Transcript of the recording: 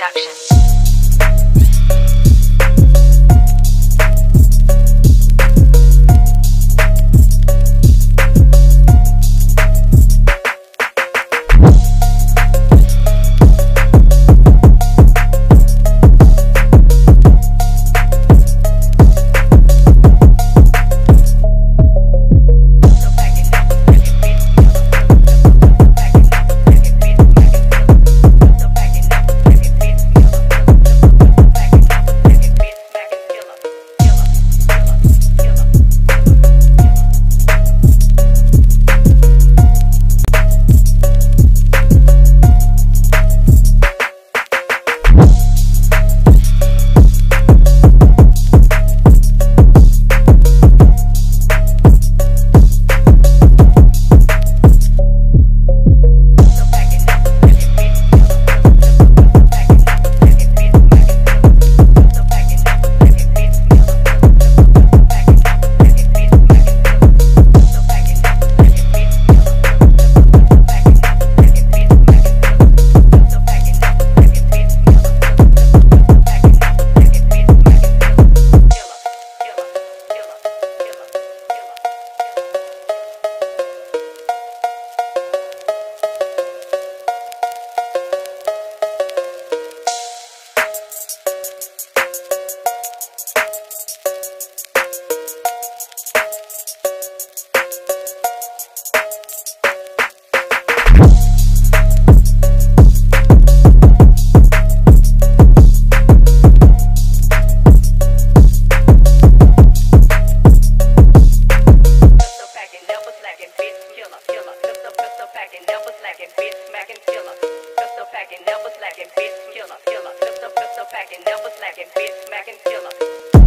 production. Smacking killer. Pistol packing, never slacking, bitch killer, killer. Pistol, pistol packing, never slacking, bitch smacking killer.